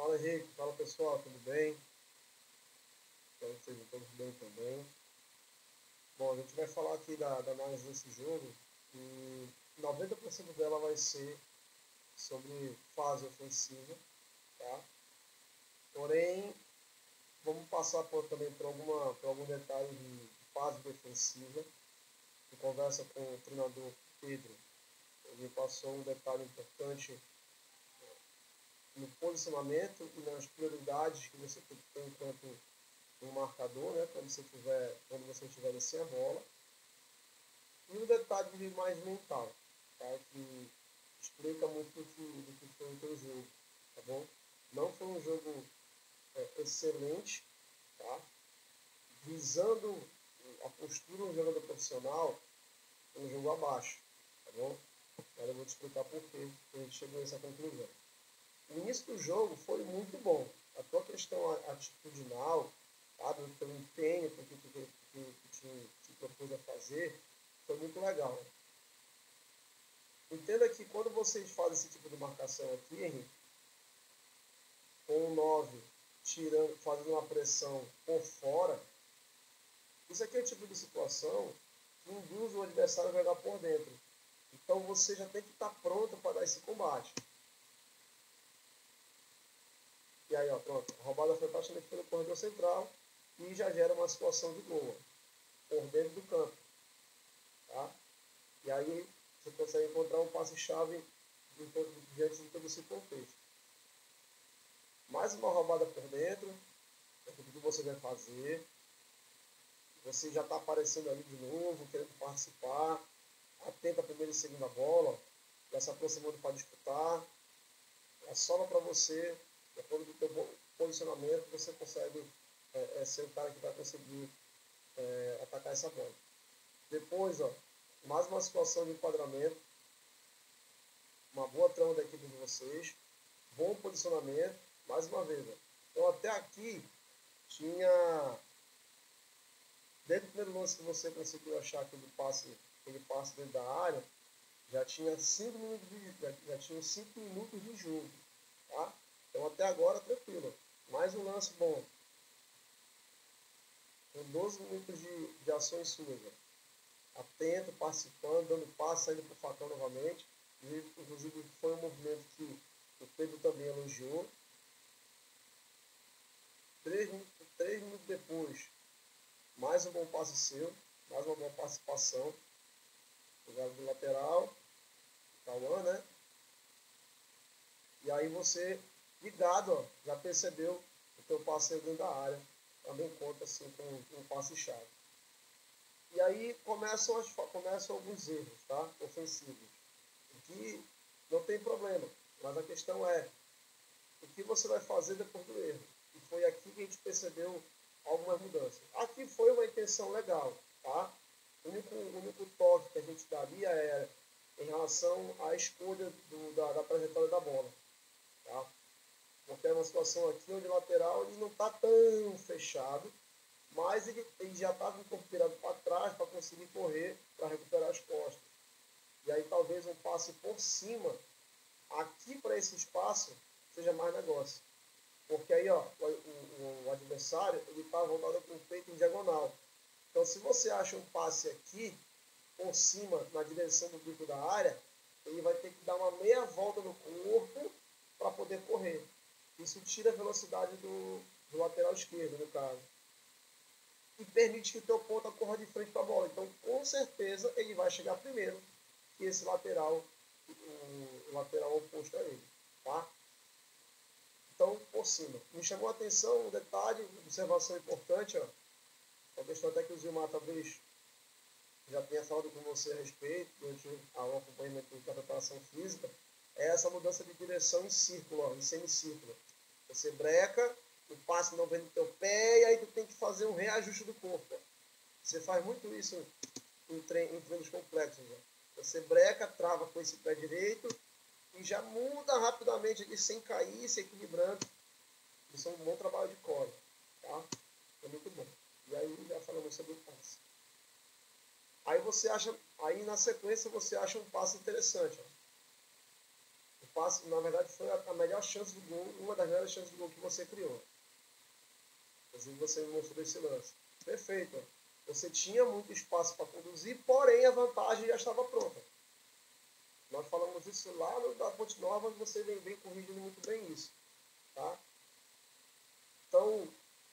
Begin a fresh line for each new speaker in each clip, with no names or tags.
Fala Henrique, fala pessoal, tudo bem? Espero que estejam todos bem também. Bom, a gente vai falar aqui da, da análise desse jogo e 90% dela vai ser sobre fase ofensiva, tá? Porém, vamos passar por, também por, alguma, por algum detalhe de fase defensiva. Em conversa com o treinador Pedro, ele passou um detalhe importante no posicionamento e nas prioridades que você tem que ter enquanto um marcador, né, quando você tiver, quando você estiver sem a bola. E um detalhe mais mental, tá, que explica muito do que, do que foi o teu jogo, tá bom? Não foi um jogo é, excelente, tá? Visando a postura do jogador profissional, um jogo abaixo, tá bom? Agora eu vou te explicar por que a gente chegou a essa conclusão. O início do jogo foi muito bom. A tua questão atitudinal, sabe, o teu empenho que tu, que, que, que te, propôs a fazer, foi muito legal. Entenda que quando vocês fazem esse tipo de marcação aqui, Henrique, com o 9 tirando, fazendo uma pressão por fora, isso aqui é o tipo de situação que induz o adversário a jogar por dentro. Então você já tem que estar pronto para dar esse combate. E aí, ó, pronto. A roubada foi praticamente pelo corredor central e já gera uma situação de gol por dentro do campo. Tá? E aí você consegue encontrar um passe-chave diante de todo esse contexto. Mais uma roubada por dentro, é tudo que você vai fazer. Você já está aparecendo ali de novo, querendo participar. Atenta a primeira e segunda bola, já se aproximando para disputar. É só para você de acordo com o teu posicionamento, você consegue é, é, ser o cara que vai conseguir é, atacar essa bola. Depois, ó, mais uma situação de enquadramento, uma boa trama da equipe de vocês, bom posicionamento, mais uma vez. Ó. Então, até aqui, tinha. Desde o primeiro lance que você conseguiu achar aquele passe, aquele passe dentro da área, já tinha 5 minutos de, já tinha cinco minutos de jogo. Então até agora tranquilo. Mais um lance bom. Com 12 minutos de, de ações suas. Atento, participando, dando passo, saindo para o facão novamente. Inclusive foi um movimento que o Pedro também elogiou. Três, três minutos depois, mais um bom passe seu, mais uma boa participação. Jogada do lateral, Cauã, né? E aí você ligado, ó, já percebeu o teu parceiro dentro da área, também conta assim com um passe-chave. E aí começam, as, começam alguns erros tá? ofensivos, que não tem problema, mas a questão é o que você vai fazer depois do erro. E foi aqui que a gente percebeu algumas mudanças. Aqui foi uma intenção legal, tá? O único, único toque que a gente daria era em relação à escolha do, da, da trajetória da bola. Tá? Porque é uma situação aqui onde o lateral ele não está tão fechado, mas ele, ele já o corpo virado para trás para conseguir correr, para recuperar as costas. E aí talvez um passe por cima, aqui para esse espaço, seja mais negócio. Porque aí ó, o, o, o adversário ele está voltado com o peito em diagonal. Então se você acha um passe aqui, por cima, na direção do bico da área, ele vai ter que dar uma meia volta no corpo para poder correr. Isso tira a velocidade do, do lateral esquerdo, no caso. E permite que o teu ponta corra de frente para a bola. Então, com certeza, ele vai chegar primeiro que esse lateral, o, lateral oposto a ele. Tá? Então, por cima. Me chamou a atenção um detalhe, observação importante, ó. Uma questão até que o Zilmar talvez já tenha falado com você a respeito, durante o acompanhamento da preparação física, é essa mudança de direção em círculo, ó, em semicírculo. Você breca, o passe não vem no teu pé e aí tu tem que fazer um reajuste do corpo. Você faz muito isso em, treinos complexos. Você breca, trava com esse pé direito e já muda rapidamente aqui sem cair, se equilibrando. Isso é um bom trabalho de core. Tá? É muito bom. E aí já falamos sobre o passe. Aí você acha, aí na sequência você acha um passe interessante. Ó. passe, na verdade, foi a, melhor chance do gol, uma das melhores chances do gol que você criou. Inclusive, você mostrou esse lance. Perfeito. Você tinha muito espaço para conduzir, porém a vantagem já estava pronta. Nós falamos isso lá no da Ponte Nova, você vem, vem corrigindo muito bem isso. Tá? Então,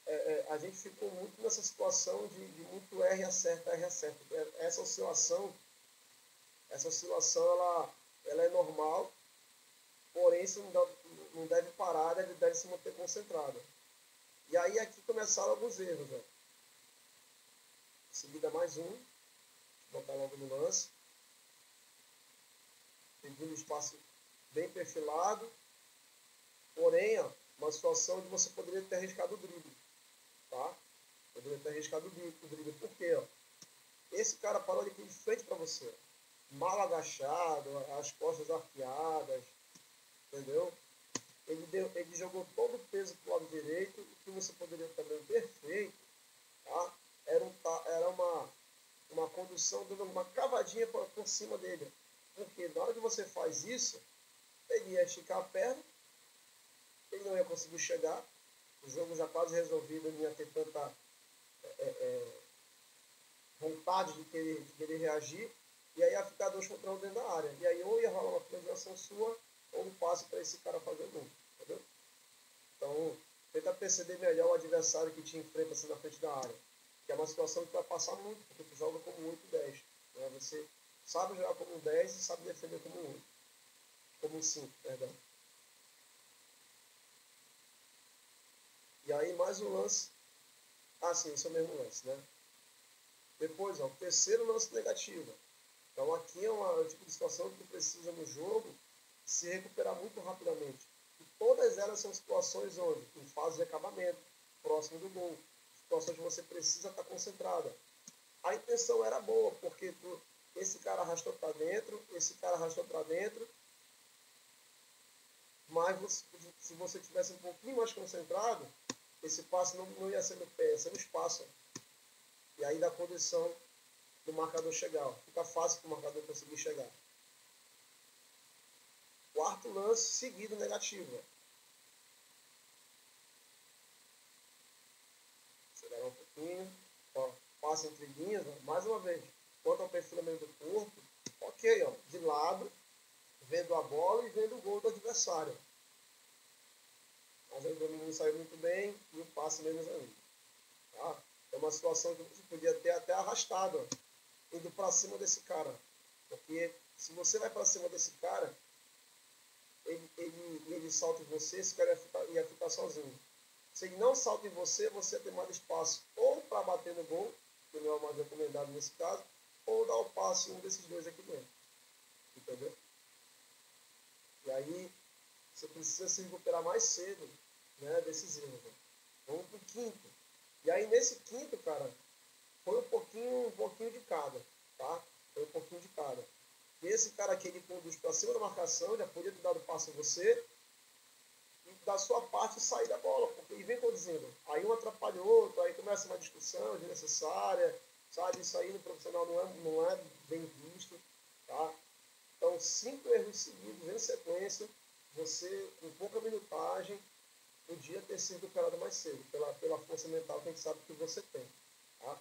é, é, a gente ficou muito nessa situação de, de muito R acerta, R acerta. Essa oscilação, essa oscilação ela, ela é normal, porém você não deve, não deve parar, deve, deve se manter concentrado. E aí aqui começaram alguns erros. Né? Em seguida mais um, vou botar logo no lance. Pedindo espaço bem perfilado. Porém, ó, uma situação onde você poderia ter arriscado o drible. Tá? Poderia ter arriscado o drible. Por quê? Ó? Esse cara parou aqui de frente para você. Mal agachado, as costas arqueadas. Entendeu? Ele, deu, ele jogou todo o peso para o lado direito. O que você poderia também ter feito tá? era, um, era uma, uma condução dando uma cavadinha por, por cima dele. Porque na hora que você faz isso, ele ia esticar a perna ele não ia conseguir chegar. O jogo já quase resolvido, não ia ter tanta é, é, é, vontade de querer, de querer reagir. E aí ia ficar dois contra um dentro da área. E aí ou ia rolar uma finalização sua, ou um passe para esse cara fazer gol. Entendeu? Então, tenta perceber melhor o adversário que te enfrenta assim na frente da área. Que é uma situação que vai passar muito, porque tu joga como 8 10. Né? Você sabe jogar como 10 e sabe defender como 8. Como 5, perdão. E aí mais um lance. Ah, sim, esse é o mesmo lance, né? Depois, ó, o terceiro lance negativo. Então aqui é, uma, é um tipo de situação que precisa no jogo se recuperar muito rapidamente. E todas elas são situações onde, em fase de acabamento, próximo do gol, situações que você precisa estar concentrada. A intenção era boa, porque tu, esse cara arrastou para dentro, esse cara arrastou para dentro, mas você, se você tivesse um pouquinho mais concentrado, esse passe não, não ia ser no pé, ia ser no espaço. E aí da condição do marcador chegar. Fica fácil para o marcador conseguir chegar. Quarto lance seguido negativo. Acelerar um pouquinho. Ó, passa entre linhas. Ó. Mais uma vez. Quanto ao perfilamento do corpo. Ok, ó, de lado, vendo a bola e vendo o gol do adversário. Mas aí o domínio saiu muito bem e o passe menos ainda. Tá? É uma situação que você podia ter até arrastado, ó, indo para cima desse cara. Porque se você vai para cima desse cara, ele, ele, ele salta em você, esse cara ia ficar, ia ficar sozinho. Se ele não salta em você, você tem mais espaço ou para bater no gol, que não é mais recomendado nesse caso, ou dar o passe um desses dois aqui dentro. Entendeu? E aí, você precisa se recuperar mais cedo né, desses. Né? Vamos para o quinto. E aí nesse quinto, cara, foi um pouquinho, um pouquinho de cada, tá? Foi um pouquinho de cada. Esse cara aqui, ele conduz para cima da marcação, já podia ter dado passo a você, e da sua parte sair da bola, porque vem conduzindo. Aí um atrapalha o outro, aí começa uma discussão desnecessária, sabe? Isso aí no profissional não é, não é bem visto, tá? Então, cinco erros seguidos em sequência, você, com pouca minutagem, podia ter sido recuperado mais cedo, pela, pela força mental que a gente sabe que você tem. Tá?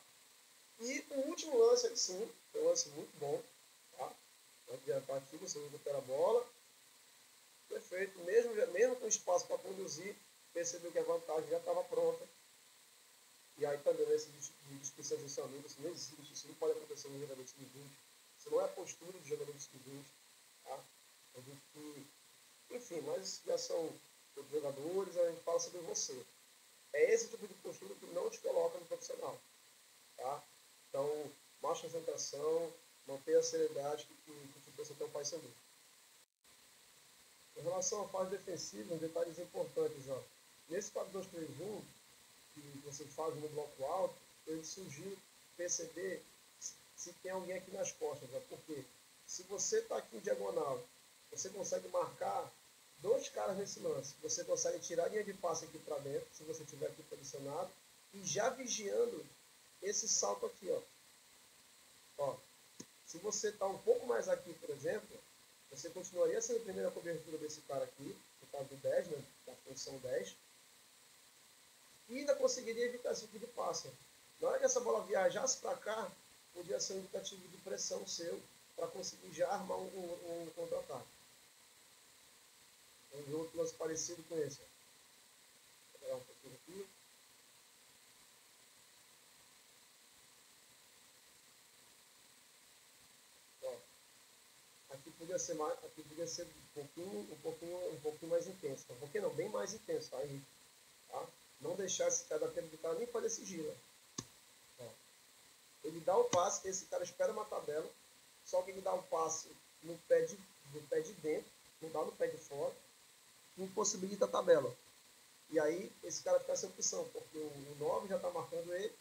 E o último lance, sim, foi um lance muito bom. Tá? Adiantar aqui, você recupera a bola. Perfeito. Mesmo, mesmo com espaço para conduzir, percebeu que a vantagem já estava pronta. E aí também nesse de especialização isso não existe, isso não pode acontecer no jogador de sub-20. Isso não é a postura de jogador de sub-20. Tá? enfim, mas já são os jogadores, a gente fala sobre você. É esse tipo de postura que não te coloca no profissional. Tá? Então, mais concentração, manter a seriedade que, que, que você tem o pai sendo. Em relação à fase defensiva, detalhes importantes. Ó. Nesse 4-2-3-1, que você faz no bloco alto, eu sugiro perceber se tem alguém aqui nas costas. Porque se você está aqui em diagonal, você consegue marcar dois caras nesse lance. Você consegue tirar a linha de passe aqui para dentro, se você tiver aqui posicionado, e já vigiando esse salto aqui, ó. ó se você está um pouco mais aqui, por exemplo, você continuaria sendo a primeira cobertura desse cara aqui, no caso do 10, né, da função 10, e ainda conseguiria evitar esse tipo de passe. Na hora que essa bola viajasse para cá, podia ser um indicativo de pressão seu para conseguir já armar um, um, um contra-ataque. Um outro lance parecido com esse. Vou pegar um pouquinho aqui. aqui podia ser mais, aqui podia ser um pouquinho, um pouquinho, um pouquinho mais intenso. Pouquinho não, bem mais intenso, tá aí. Tá? Não deixar esse cara tempo do cara nem fazer esse gira. Ele dá o passe, esse cara espera uma tabela, só que ele dá o passe no pé de, no pé de dentro, não dá no pé de fora, impossibilita a tabela. E aí esse cara fica sem opção, porque o, 9 já está marcando ele,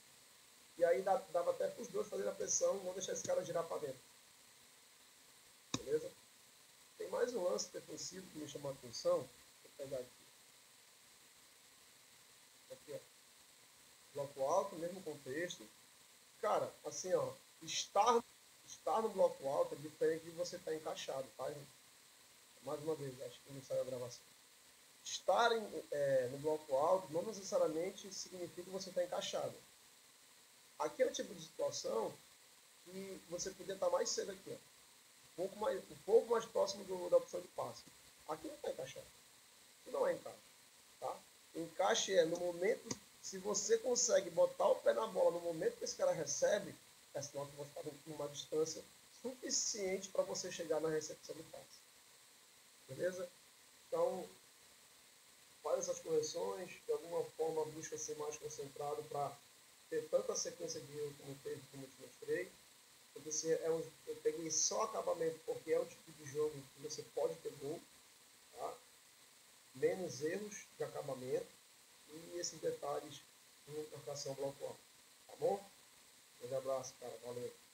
e aí dava até para os dois fazerem a pressão, vão deixar esse cara girar para dentro. Beleza? Tem mais um lance defensivo que me chamou a atenção. Vou pegar aqui. Aqui, ó. Bloco alto, mesmo contexto. Cara, assim, ó, estar, estar no bloco alto é diferente de você estar encaixado, tá, gente? Mais uma vez, acho que não saiu a gravação. Estar em, é, no bloco alto não necessariamente significa você está encaixado. Aqui é o tipo de situação que você podia estar mais cedo aqui, ó. Pouco mais, um pouco mais próximo do, da opção de passe. Aqui não está encaixado. Aqui não é encaixe. Tá? Encaixe é no momento se você consegue botar o pé na bola no momento que esse cara recebe, é sinal que você numa distância suficiente para você chegar na recepção do passe. Beleza? Então, faz essas correções, de alguma forma busca ser mais concentrado para ter tanta sequência de erro como teve, como te mostrei. Porque é um, eu peguei só acabamento porque é um tipo de jogo que você pode ter gol, tá? menos erros de acabamento e esses detalhes em marcação bloco. Tá bom? Um grande abraço, cara. Valeu.